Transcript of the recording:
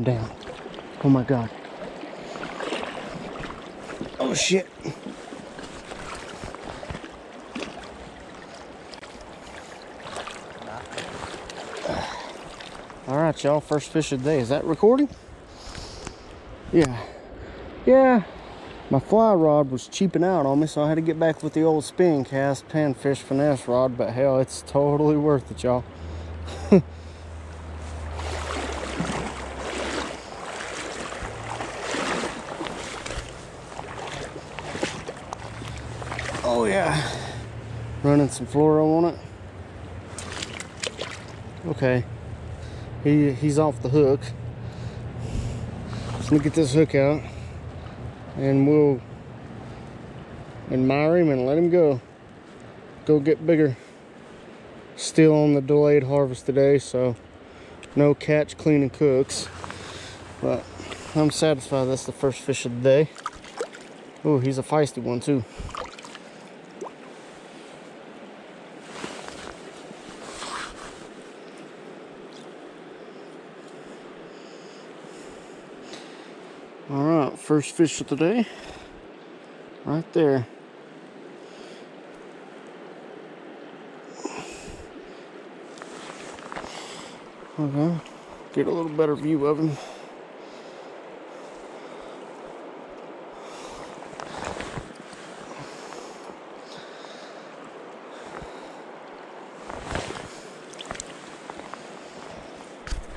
Down. Oh my god. Oh shit. All right, y'all. First fish of the day. Is that recording? Yeah. Yeah. My fly rod was cheaping out on me, so I had to get back with the old spin cast panfish finesse rod. But hell, it's totally worth it, y'all. Oh yeah. Running some fluoro on it. Okay. He he's off the hook. Just gonna get this hook out and we'll admire him and let him go. Go get bigger. Still on the delayed harvest today, so no catch, clean, and cooks. But I'm satisfied that's the first fish of the day. Oh, he's a feisty one too. All right, first fish of the day. Right there. Okay, get a little better view of him.